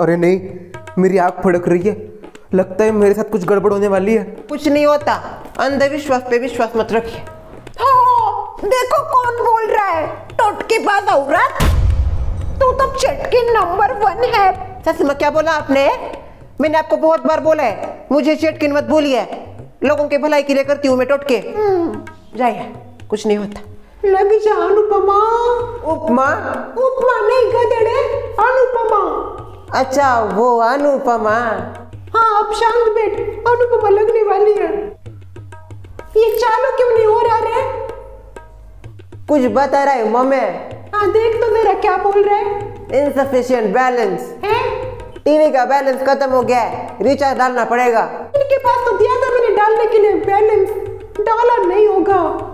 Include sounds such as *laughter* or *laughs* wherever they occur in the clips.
अरे नहीं मेरी आँख फड़क रही है। लगता है मेरे साथ कुछ गड़बड़ होने वाली है। कुछ नहीं होता। अंधविश्वास पे विश्वास मत रखिए। हाँ, देखो कौन बोल रहा है। टोटके बाद औरत। तू तो चटके नंबर वन है। सच में क्या बोला आपने? मैंने आपको बहुत बार बोला है मुझे चटकिन मत बोलिए। लोगों के भलाई के लिए करती हूँ मैं टोटके जाइए कुछ नहीं होता। लग जा अनुपमा उपमा उपमा नहीं गधेड़े अनुपमा अच्छा वो अनुपमा। हाँ अब शांत बैठ। अनुपमा लगने वाली है। ये चालू क्यों नहीं हो रहा रे? कुछ बता रहा है मम्मी। हाँ देख तो जरा क्या बोल रहे है? इनसफिशियंट बैलेंस हैं? टीवी का बैलेंस खत्म हो गया है। रिचार्ज डालना पड़ेगा। इनके पास तो दिया था मैंने डालने के लिए बैलेंस डाला नहीं होगा।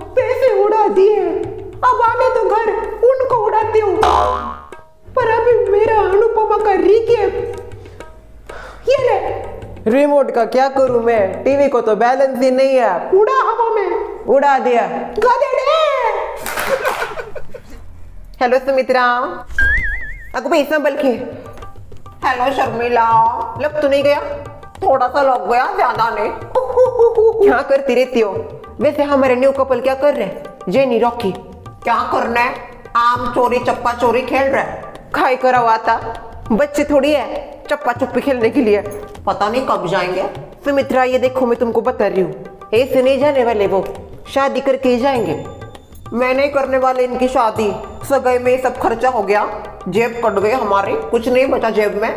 रिमोट का क्या करूँ मैं? टीवी को तो बैलेंस ही नहीं है। उड़ा हवा में। उड़ा दिया। हेलो सुमित्रा। अगो भाई संभल के हेलो शर्मिला। लग तो नहीं गया? थोड़ा सा लग गया ज़्यादा नहीं। क्या करती रहती हो? वैसे हमारे न्यू कपल क्या कर रहे हैं? Jenny Rocky. क्या करना है? आम चोरी चप्पा चोरी खेल रहे हैं। खाई करा हुआ था बच्चे थोड़ी है। चप्पा चुप्पी खेलने के लिए। पता नहीं कब जाएँगे। सुमित्रा ये देखो मैं तुमको बता रही हूँ। ऐसे नहीं जाने वाले वो शादी करके ही जाएँगे। मैं नहीं करने वाले इनकी शादी। सगाई में सब खर्चा हो गया। जेब कट गए हमारे। कुछ नहीं बचा जेब में।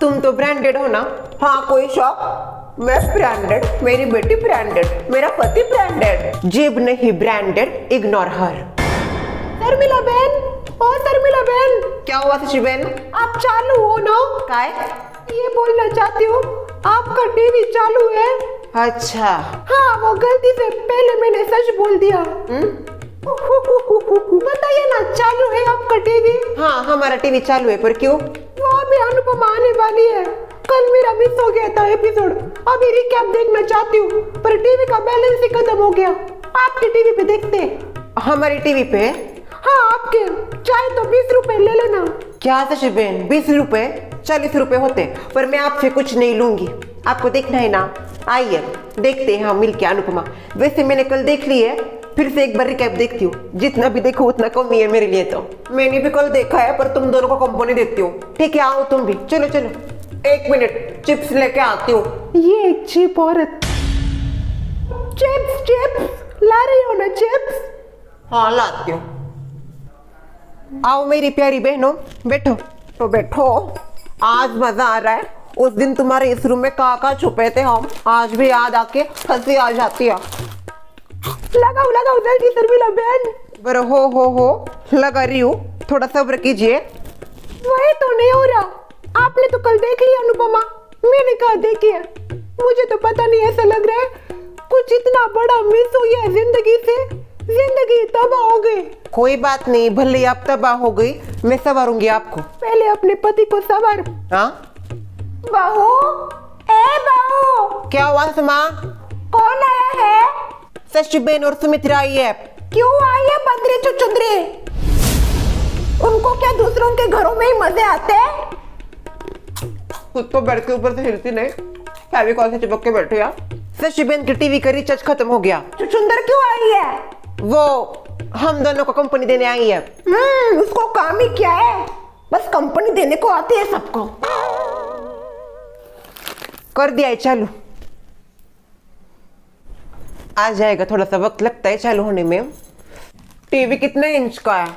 तुम तो ब्रांडेड हो ना? हाँ कोई शौक? मैं ब्रांडेड मेरी बेटी ब्रांडेड मेरा पति ब्रांडेड जेब नहीं ब्रांडेड इग्नोर हर शर्मिला बहन। ओ शर्मिला बहन। क्या हुआ शशि बहन? आप चालू हो ना? काय? ये बोलना चाहती हूँ आपका टीवी चालू है। अच्छा। हाँ वो गलती से पहले मैंने सच बोल दिया। बताइए ना चालू है आपका टीवी? हाँ हमारा टीवी चालू है पर क्यों? वो अभी अनुपमा आने वाली है। कल मेरा मिस हो गया था एपिसोड अभी रिकैप देखना चाहती हूँ पर टीवी का बैलेंस ही खत्म हो गया। आपके टीवी पे देखते हैं। हमारी टीवी पे? हाँ आपके। चाहे तो बीस रुपए ले लेना। क्या शशि बहन? बीस रुपए? चालीस रुपए होते पर मैं आपसे कुछ नहीं लूँगी। आपको देखना है ना? आइए देखते हैं हम मिलके अनुपमा। वैसे मैंने कल देख ली है फिर से एक बार रिकैप देखती हूँ। जितना भी देखो उतना कम ही है मेरे लिए तो। मैंने भी कल देखा है पर तुम दोनों को कंपनी देती हूँ। ठीक है आओ तुम भी। चलो चलो। एक मिनट चिप्स लेके आती हूँ। ये एक चिप औरत। Chips chips. ला रही हो ना चिप्स? हाँ लाती हूँ। आओ मेरी प्यारी बहनों बैठो। तो बैठो। आज मज़ा आ रहा है। उस दिन तुम्हारे इस रूम में कहा छुपे थे हम। आज भी याद आके हँसी आ जाती है। लगाओ लगाओ जल्दी शर्मिला बहन। पर हो हो हो लगा रही हूँ। थोड़ा सब्र कीजिए। वही तो नहीं हो रहा। आपने तो कल देख लिया अनुपमा। मैंने कहा देखिए मुझे तो पता नहीं ऐसा लग रहा है। कुछ इतना बड़ा मिस हो गया ज़िंदगी से। ज़िंदगी तबाह हो गई। कोई बात नहीं भले आप तबाह हो गई मैं सवारूँगी आपको। पहले अपने पति को सवार। हाँ? बहू ए बहू। क्या हुआ सुमा? कौन आया है? शशि बेन और सुमित्रा आई है। क्यों आई है बंदरे चुचुंदरे? उनको क्या दूसरों के घरों में ही मज़े आते? हैं खुद को बेड के ऊपर से हिलती नहीं। फेविकॉल से चिपक के बैठे यार। शशि बेन की टीवी का रिचार्ज खत्म हो गया। चुचुंदर क्यों आई है? वो हम दोनों को कंपनी देने आई है। हम्म उसको काम ही क्या है? बस कंपनी देने को आती है सबको। कर दिया है चालू। आ जाएगा थोड़ा सा वक्त लगता है चालू होने में। टीवी कितने इंच का है?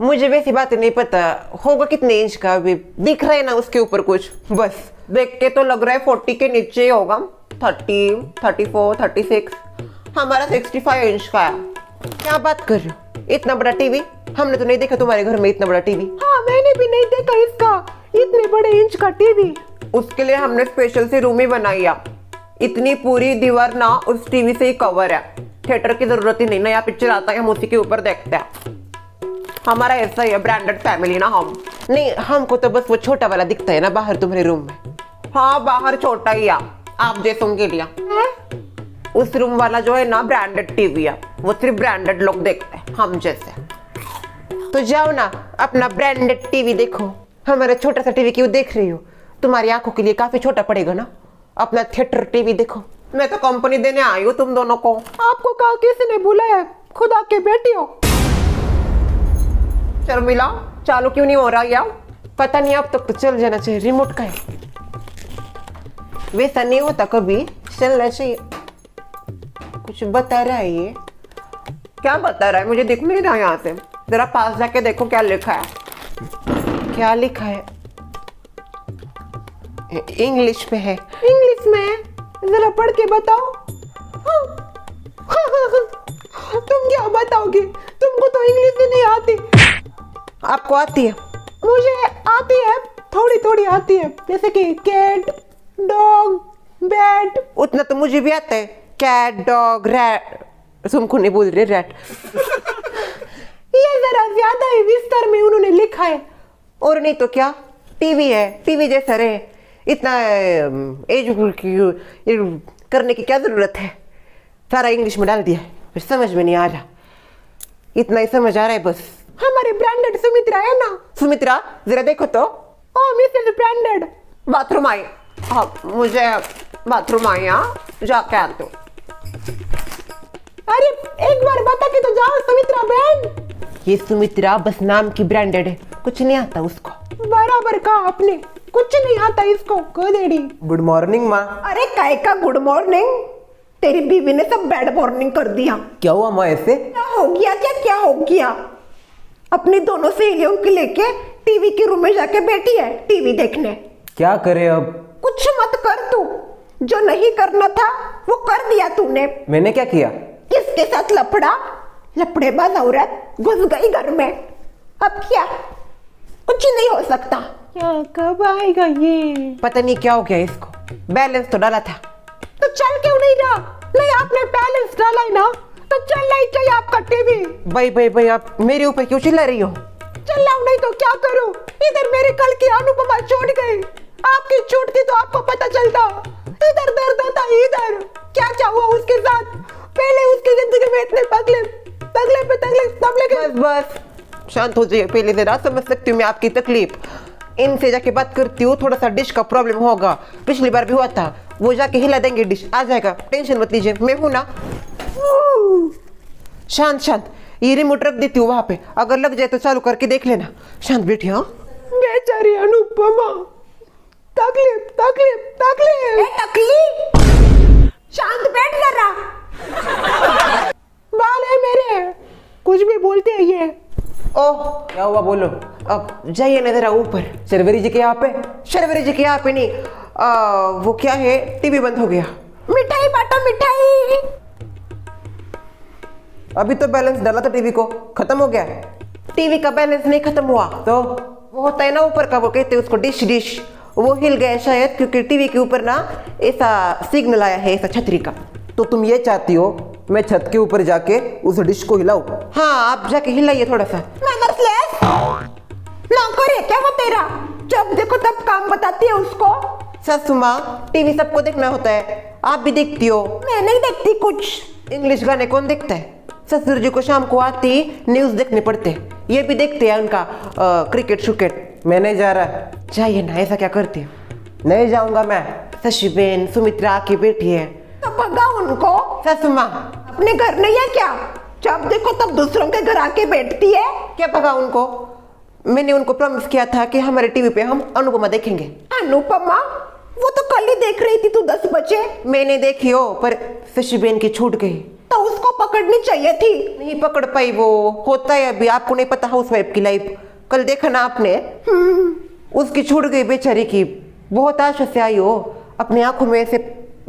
मुझे वैसी बात नहीं पता। होगा कितने इंच का अभी? दिख रहा है ना उसके ऊपर कुछ? बस। देख के तो लग रहा है फोर्टी के नीचे होगा। Thirty thirty four thirty six. हमारा सिक्सटी फाइव इंच का है। क्या बात कर रहे हो? इतना बड़ा टीवी हमने तो नहीं देखा तुम्हारे घर में इतना बड़ा टीवी हाँ मैंने भी नहीं देखा इसका। इतने बड़े इंच का टीवी उसके लिए हमने स्पेशल से रूम ही बनाई है। इतनी पूरी दीवार ना उस टीवी से ही कवर है। थिएटर की ज़रूरत ही नहीं नया पिक्चर आता है हम उसी के ऊपर देखते हैं। हमारा ऐसा ही है ब्रांडेड फैमिली ना हम। नहीं हमको तो बस वो छोटा वाला दिखता है ना बाहर तुम्हारे रूम में। हाँ बाहर छोटा ही है आप जैसों के लिए। उस रूम वाला जो है ना ब्रांडेड टीवी है वो सिर्फ़ ब्रांडेड लोग देखते हैं हम जैसे। तो जाओ ना अपना ब्रांडेड टीवी देखो। हमारे छोटा सा टीवी क्यों देख रही हो? तुम्हारी आँखों के लिए काफ़ी छोटा पड़ेगा ना। अपना थिएटर टीवी देखो। मैं तो कंपनी देने आई हूँ तुम दोनों को। आपको कहा किसी ने बुलाया खुदा के बेटी हो। शर्मिला चालू क्यों नहीं हो रहा यार? पता नहीं अब तक तो चल जाना चाहिए रिमोट का है। वैसा नहीं होता कभी। चलना चाहिए। कुछ बता रहा है ये? क्या बता रहा है? मुझे दिख नहीं रहा यहाँ से। जरा पास जाके देखो क्या लिखा है। क्या लिखा है? इंग्लिश में है। इंग्लिश में जरा पढ़ के बताओ। तुम क्या बताओगे? तुमको तो इंग्लिश भी नहीं आती। आपको आती है? मुझे आती है। थोड़ी थोड़ी आती है। जैसे कि कैट, डॉग, बैट। उतना तो मुझे भी आता है। कैट डॉग रैट तुमको नहीं बोल रहे रैट *laughs* ये जरा ज़्यादा ही विस्तार में उन्होंने लिखा है। और नहीं तो क्या? टीवी है टीवी जैसा रहे। इतना एज की करने की क्या ज़रूरत है? सारा इंग्लिश में डाल दिया है। फिर समझ में नहीं आ रहा। इतना ही समझ आ रहा है बस। हमारे ब्रांडेड सुमित्रा है ना? सुमित्रा जरा देखो तो। ओ मिसेस ब्रांडेड बाथरूम आई हाँ मुझे बाथरूम आई हाँ? जाके आते हो। अरे एक बार बता के तो जाओ सुमित्रा बहन ये सुमित्रा बस नाम की ब्रांडेड है। कुछ नहीं आता उसको। बराबर कहा आपने। कुछ नहीं आता इसको गधेड़ी गुड मॉर्निंग माँ। अरे काय का गुड मॉर्निंग तेरी बीवी ने सब बैड मॉर्निंग कर दिया। क्या हुआ माँ ऐसे? क्या हो गया क्या क्या हो गया? अपनी दोनों सहेलियों को लेके टीवी के रूम में जाके बैठी है टीवी देखने। क्या करे अब? कुछ मत कर तू। जो नहीं करना था वो कर दिया तूने। मैंने क्या किया? किसके साथ लफड़ा लफड़ेबाज औरत घुस गई घर में अब क्या? कुछ नहीं हो सकता. क्या कब आएगा ये? पता नहीं क्या हो गया इसको. बैलेंस तो डाला था. तो चल क्यों नहीं रहा? नहीं आपने बैलेंस डाला है ना। तो चलना ही चाहिए आपका टीवी भाई भाई भाई आप मेरे ऊपर क्यों चिल्ला रही हो? चलाऊ नहीं तो क्या करूँ? इधर मेरे कल की अनुपमा छोड़ गई। आपकी छूटती तो आपको पता चलता। इधर दर्द होता इधर। क्या क्या हुआ उसके साथ? पहले उसकी ज़िंदगी में इतने पगले तगले पे तगले तबले के बस बस। शांत हो जाइए पहले जरा समझ सकती हूँ मैं आपकी तकलीफ़। इनसे जाके बात करती हूँ थोड़ा सा डिश का प्रॉब्लम होगा। पिछली बार भी हुआ था वो जाके हिला देंगे डिश। आ जाएगा टेंशन मत लीजिए मैं हूँ ना। शांत शांत ये रिमोट रख देती हूँ वहाँ पे। अगर लग जाए तो चालू करके देख लेना। शांत बैठी हाँ। बेचारी अनुपमा तकलीफ़ तकलीफ़ तकलीफ़ तकलीफ़ शांत बैठ जरा। बाल है मेरे। कुछ भी बोलते हैं ये। ओह क्या हुआ बोलो? अब जाइए ना जरा ऊपर। शर्वरी जी के यहाँ पे? शर्वरी जी के यहाँ पे नहीं। आ, वो क्या है? टीवी बंद हो गया। मिठाई बांटो मिठाई। अभी तो बैलेंस डाला था टीवी को। खत्म हो गया। टीवी का बैलेंस नहीं खत्म हुआ। तो वो होता है ना ऊपर का वो कहते हैं उसको डिश डिश। वो हिल गया शायद क्योंकि टीवी के ऊपर ना ऐसा सिग्नल आया है ऐसा छतरी का। तो तुम ये चाहती हो मैं छत के ऊपर जाके उस डिश को हिलाऊ? हाँ आप जाके हिलाइए थोड़ा सा। नौकर है क्या वो तेरा? जब देखो तब काम बताती है उसको। सासू माँ टीवी सबको देखना होता है। आप भी देखती हो। मैं नहीं देखती कुछ। इंग्लिश गाने कौन देखता है? ससुर जी को शाम को आती न्यूज़ देखने पड़ते। हैं ये भी देखते हैं उनका अ, क्रिकेट शुकेट मैं नहीं जा रहा। जाइए ना ऐसा क्या करती है? नहीं जाऊँगा मैं। शशि बेन सुमित्रा की बेटी है। तो भगा उनको। सासू माँ अपने घर नहीं है क्या? जब देखो तब दूसरों के घर आके बैठती है। क्या भगा उनको? मैंने उनको प्रॉमिस किया था कि हमारे टीवी पे हम अनुपमा देखेंगे। अनुपमा? वो तो कल ही देख रही थी तू दस बजे। मैंने देखी हो पर शशि बेन की छूट गई। तो उसको पकड़नी चाहिए थी। नहीं पकड़ पाई वो। होता है अभी आपको नहीं पता हाउस वाइफ की लाइफ कल देखा ना आपने? उसकी छूट गई बेचारी की। बहुत आशा से आई हो। अपनी आँखों में से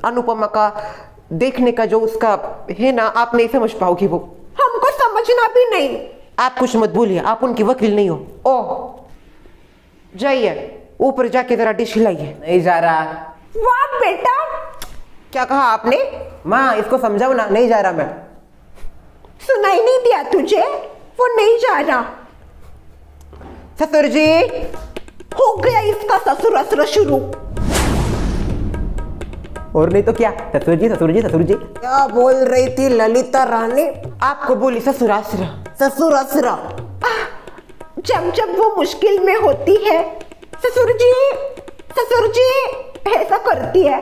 अनुपमा का देखने का जो उसका है ना आप नहीं समझ पाओगी वो। हमको समझना भी नहीं। आप कुछ मत बोलिए आप उनकी वकील नहीं हो। ओह जाइए ऊपर जाके जरा डिश हिलाइए नहीं जा रहा। वाह बेटा। क्या कहा आपने? माँ इसको समझाओ ना नहीं जा रहा मैं। सुनाई नहीं दिया तुझे वो नहीं जा रहा। ससुर जी। हो गया इसका ससुर असुर शुरू। और नहीं तो क्या? ससुर जी ससुर जी ससुर जी। क्या बोल रही थी ललिता रानी? आपको बोली ससुर असुर ससुर असुर जब जब वो मुश्किल में होती है ससुर जी ससुर जी ऐसा करती है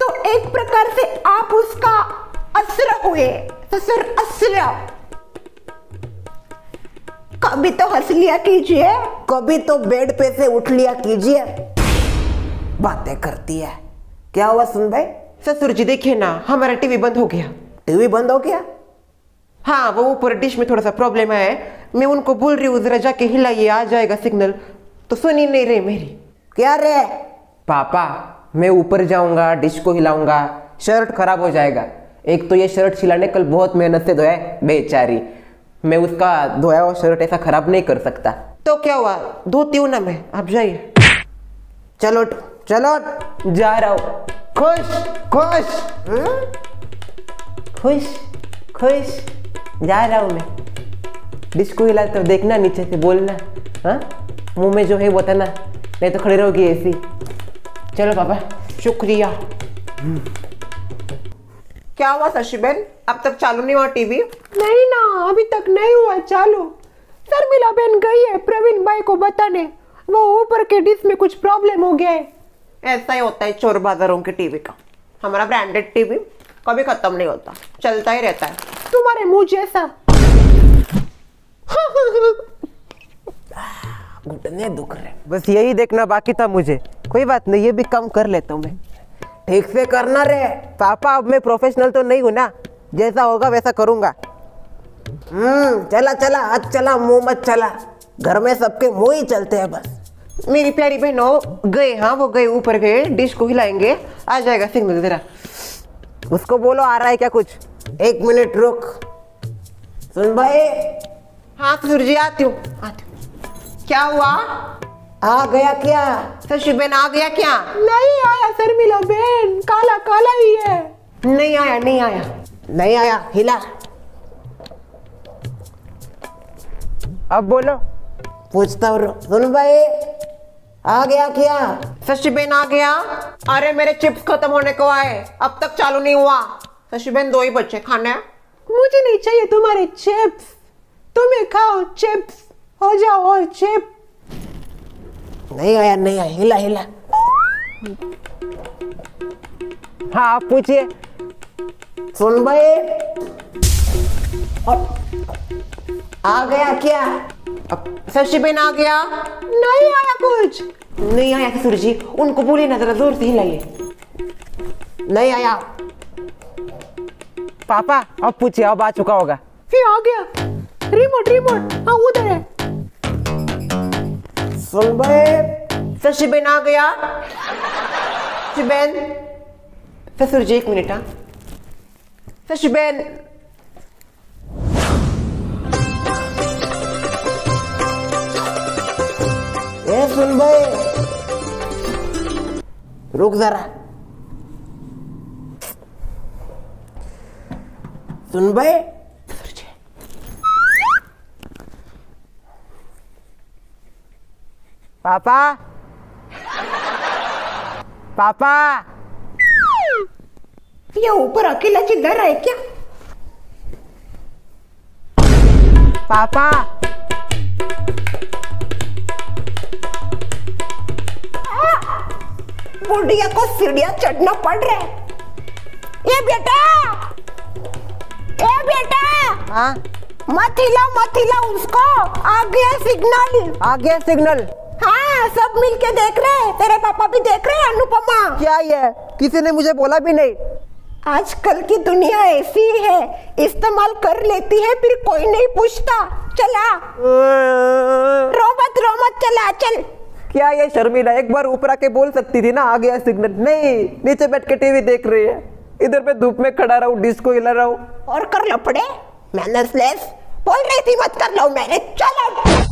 तो एक प्रकार से आप उसका असर हुए ससुर असर कभी तो हंस लिया कीजिए। कभी तो बेड पे से उठ लिया कीजिए। बातें करती है। क्या हुआ सुन भाई ससुर जी देखिए ना हमारा टीवी बंद हो गया। टीवी बंद हो गया? हाँ वो ऊपर डिश में थोड़ा सा प्रॉब्लम है। मैं उनको बोल रही हूँ जरा जाके हिलाइए आ जाएगा सिग्नल तो सुन ही नहीं रही मेरी। क्या रे? पापा मैं ऊपर जाऊँगा डिश को हिलाऊँगा शर्ट खराब हो जाएगा। एक तो ये शर्ट सिलाने कल बहुत मेहनत से धोया है, बेचारी। मैं उसका धोया हुआ शर्ट ऐसा खराब नहीं कर सकता। तो क्या हुआ? धोती हूँ ना मैं आप जाइए। चलो चलो जा रहा हूँ। खुश खुश। खुश खुश। जा रहा हूँ मैं। डिश को हिला तो देखना नीचे से बोलना। हाँ? मुँह में जो है वो ना नहीं तो खड़े रहोगी ऐसी चलो पापा शुक्रिया। क्या हुआ शशिबेन? अब तक चालू नहीं हुआ टीवी? नहीं ना अभी तक नहीं हुआ चालू। शर्मिला बहन गई है प्रवीण भाई को बताने। वो ऊपर के डिश में कुछ प्रॉब्लम हो गया है। ऐसा ही होता है, चोर बाजारों के टीवी का। हमारा ब्रांडेड टीवी कभी खत्म नहीं होता, चलता ही रहता है। तुम्हारे मुँह जैसा। घुटने दुख रहे बस यही देखना बाकी था मुझे। कोई बात नहीं, ये भी कम कर लेता हूँ मैं। ठीक से करना रे पापा, अब मैं प्रोफेशनल तो नहीं हूँ ना। जैसा होगा वैसा करूँगा। हम्म चला चला, हाथ चला, मुँह मत चला। घर में सबके मुँह ही चलते हैं बस। मेरी प्यारी बहनों गए हाँ वो गए ऊपर गए डिश को हिलाएँगे। आ जाएगा सिग्नल जरा। उसको बोलो आ रहा है क्या कुछ? एक मिनट रुक। सुन भाई। हाँ ससुर जी आती हूँ। आती हूँ। क्या हुआ? आ गया क्या? शशिबेन आ गया क्या? नहीं आया शर्मिला बहन। काला काला ही है। नहीं आया नहीं आया। नहीं आया हिला। अब बोलो। पूछता हूँ सुन भाई। आ गया क्या? शशिबेन आ गया? अरे मेरे चिप्स खत्म होने को आए। अब तक चालू नहीं हुआ। शशिबेन दो ही बच्चे खाने मुझे नहीं चाहिए तुम्हारे चिप्स। तुम्हें खाओ चिप्स। हो जाओ और चिप नहीं आया नहीं आया। हिला हिला। हाँ आप पूछिए। सुन भाई। और आ गया क्या? अब शशिबेन आ गया? नहीं आया कुछ। नहीं आया ससुर जी उनको बोलिए ना जरा ज़ोर से हिलाइए। नहीं आया। पापा अब पूछिए अब आ चुका होगा। फिर आ गया। Remote remote. हाँ उधर है। सुन भाई शशिबेन आ गया। शशिबेन ससुर जी एक मिनट हाँ। शशिबेन ए सुन रुक जरा। सुन भाई। पापा। पापा। ये ऊपर अकेला चिल्ला रहा है क्या? पापा। बुढ़िया को सीढ़ियाँ चढ़ना पड़ रहा है। ये बेटा ए बेटा हाँ? मत हिला मत हिला उसको। आ गया सिग्नल आ गया सिग्नल हाँ सब मिलके देख रहे हैं। तेरे पापा भी देख रहे हैं अनुपमा। क्या ये किसी ने मुझे बोला भी नहीं। आजकल की दुनिया ऐसी है इस्तेमाल कर लेती है फिर कोई नहीं पूछता। चला। रो मत रो मत चला चल। क्या ये शर्मिला एक बार ऊपर आके बोल सकती थी ना आ गया सिग्नल नहीं, नीचे बैठ के टीवी देख रही है। इधर पे धूप में खड़ा रहा हूँ डिस्को हिला रहा। हूँ और कर लो पड़े मैनर्सलेस बोल रही थी मत कर लो, मैंने चलो।